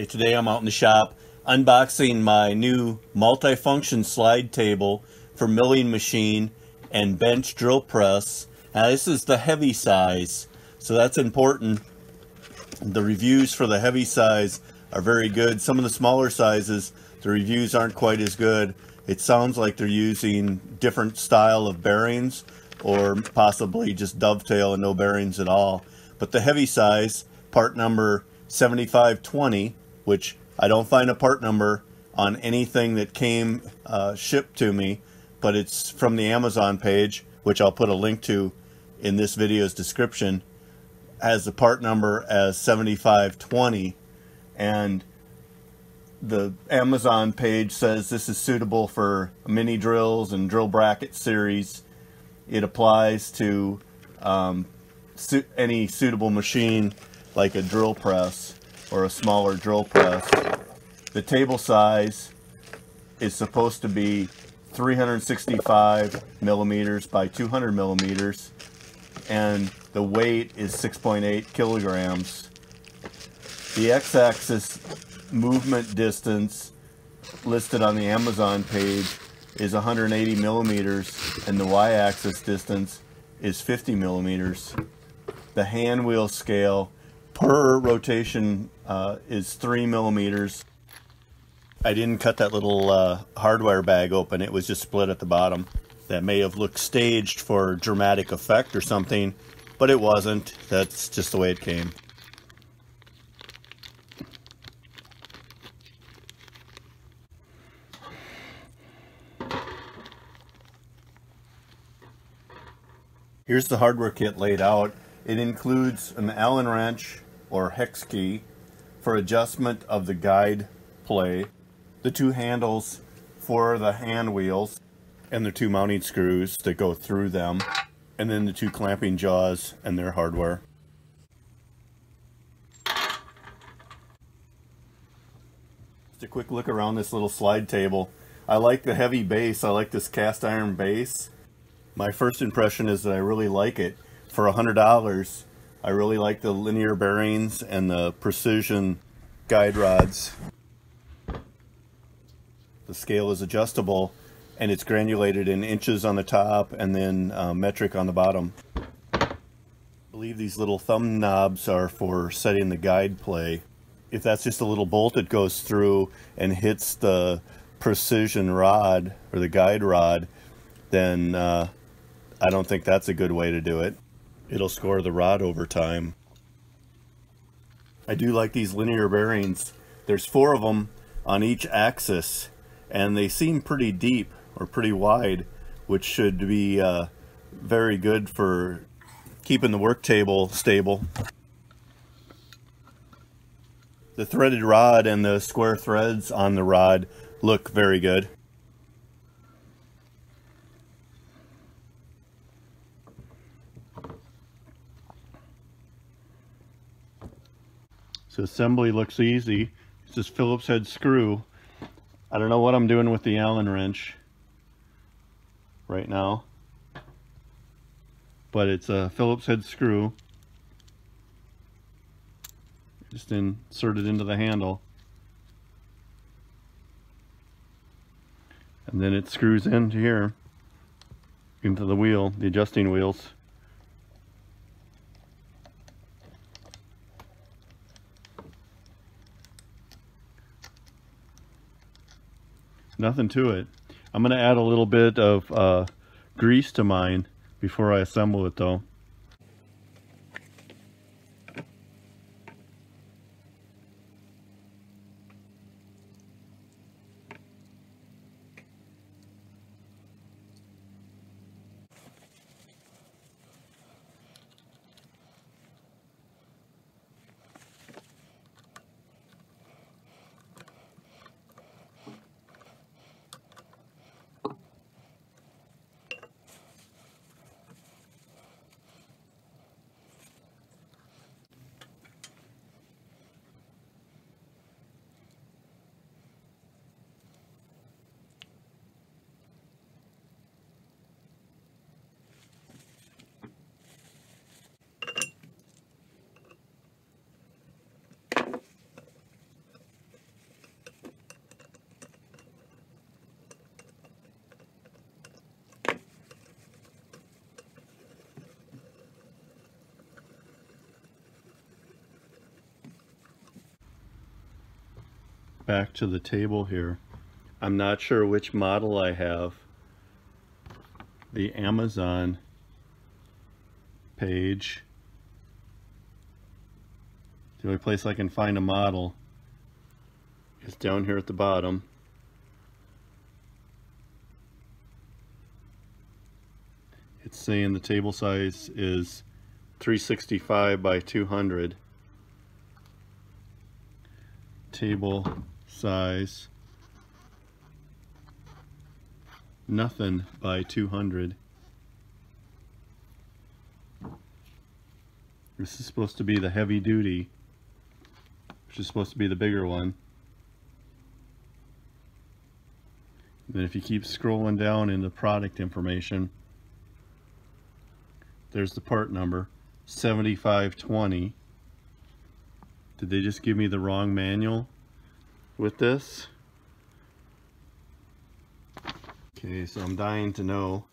Okay, today I'm out in the shop unboxing my new multifunction slide table for milling machine and bench drill press. Now this is the heavy size, so that's important. The reviews for the heavy size are very good. Some of the smaller sizes, the reviews aren't quite as good. It sounds like they're using different style of bearings or possibly just dovetail and no bearings at all. But the heavy size, part number 7520, which I don't find a part number on anything that came uh, shipped to me, but it's from the Amazon page, which I'll put a link to in this video's description, has the part number as 7520. And the Amazon page says this is suitable for mini drills and drill bracket series. It applies to um, su any suitable machine like a drill press or a smaller drill press. The table size is supposed to be 365 millimeters by 200 millimeters and the weight is 6.8 kilograms. The x-axis movement distance listed on the Amazon page is 180 millimeters and the y-axis distance is 50 millimeters. The hand wheel scale per rotation uh, is 3 millimeters. I didn't cut that little uh, hardware bag open, it was just split at the bottom. That may have looked staged for dramatic effect or something, but it wasn't. That's just the way it came. Here's the hardware kit laid out. It includes an Allen wrench or hex key for adjustment of the guide play, the two handles for the hand wheels, and the two mounting screws that go through them, and then the two clamping jaws and their hardware. Just a quick look around this little slide table. I like the heavy base. I like this cast iron base. My first impression is that I really like it. For a $100, I really like the linear bearings and the precision guide rods. The scale is adjustable and it's granulated in inches on the top and then uh, metric on the bottom. I believe these little thumb knobs are for setting the guide play. If that's just a little bolt that goes through and hits the precision rod or the guide rod, then uh, I don't think that's a good way to do it. It'll score the rod over time. I do like these linear bearings. There's four of them on each axis and they seem pretty deep or pretty wide, which should be uh, very good for keeping the work table stable. The threaded rod and the square threads on the rod look very good. So assembly looks easy. It's this Phillips head screw. I don't know what I'm doing with the Allen wrench right now. But it's a Phillips head screw. Just inserted into the handle. And then it screws into here, into the wheel, the adjusting wheels. Nothing to it. I'm going to add a little bit of uh, grease to mine before I assemble it though. Back to the table here. I'm not sure which model I have. The Amazon page. The only place I can find a model is down here at the bottom. It's saying the table size is 365 by 200. Table size nothing by 200. This is supposed to be the heavy duty, which is supposed to be the bigger one. then if you keep scrolling down in the product information, there's the part number, 7520. Did they just give me the wrong manual with this? Okay, so I'm dying to know.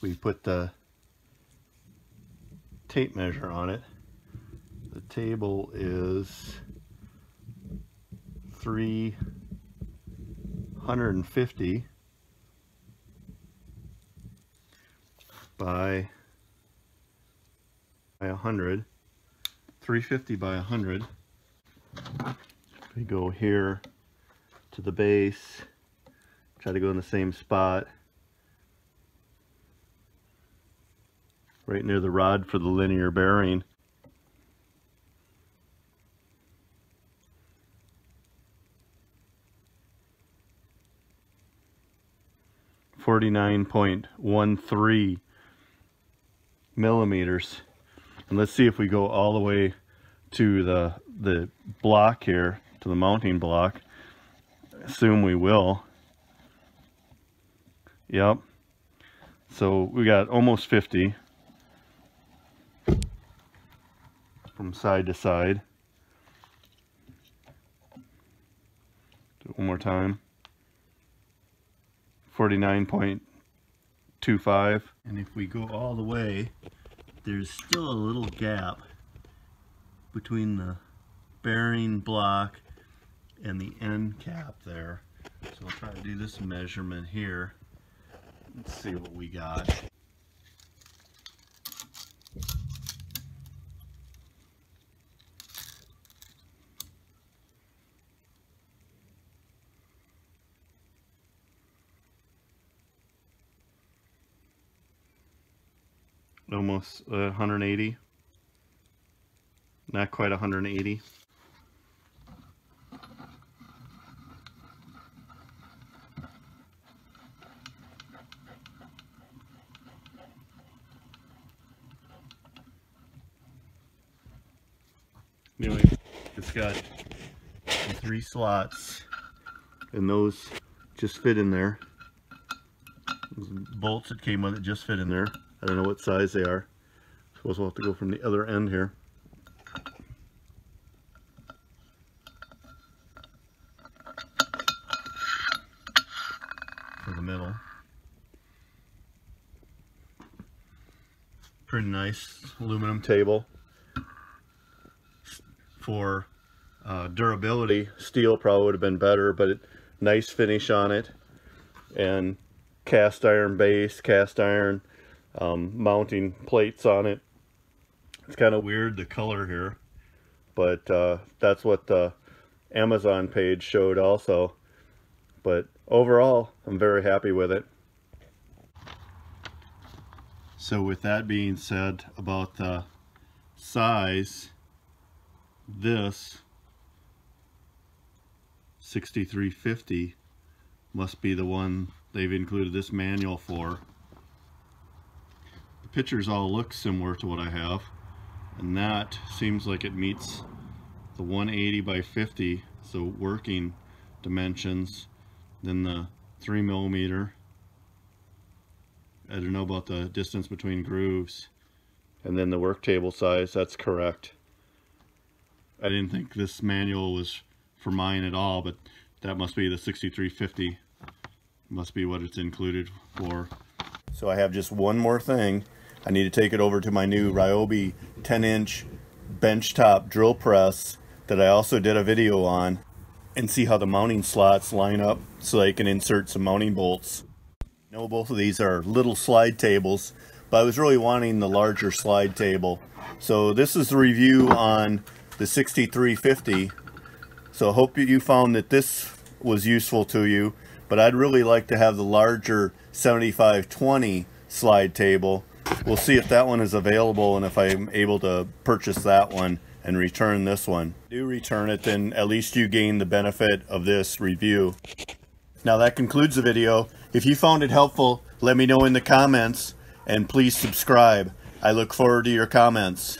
We put the tape measure on it. The table is 350 by by 100 350 by 100 we go here to the base try to go in the same spot. Right near the rod for the linear bearing. Forty-nine point one three millimeters, and let's see if we go all the way to the the block here to the mounting block. Assume we will. Yep. So we got almost 50. from side to side. Do it one more time. 49.25. And if we go all the way, there's still a little gap between the bearing block and the end cap there. So I'll try to do this measurement here. Let's see what we got. almost uh, 180 not quite 180 anyway it's got three slots and those just fit in there those bolts that came with it just fit in there I don't know what size they are. Suppose we'll have to go from the other end here. For the middle. Pretty nice aluminum table. For uh, durability, steel probably would have been better, but it, nice finish on it. And cast iron base, cast iron um, mounting plates on it. It's kind of weird, the color here, but uh, that's what the Amazon page showed also. But overall, I'm very happy with it. So with that being said about the size, this 6350 must be the one they've included this manual for. The pictures all look similar to what I have and that seems like it meets the 180 by 50 so working dimensions then the 3 millimeter. I don't know about the distance between grooves. And then the work table size that's correct I didn't think this manual was for mine at all but that must be the 6350 must be what it's included for so I have just one more thing I need to take it over to my new Ryobi 10 inch benchtop drill press that I also did a video on. and see how the mounting slots line up so I can insert some mounting bolts. I know both of these are little slide tables, but I was really wanting the larger slide table. So this is the review on the 6350. So hope you found that this was useful to you, but I'd really like to have the larger 7520 slide table. We'll see if that one is available and if I'm able to purchase that one and return this one. Do return it, then at least you gain the benefit of this review. Now that concludes the video. If you found it helpful, let me know in the comments and please subscribe. I look forward to your comments.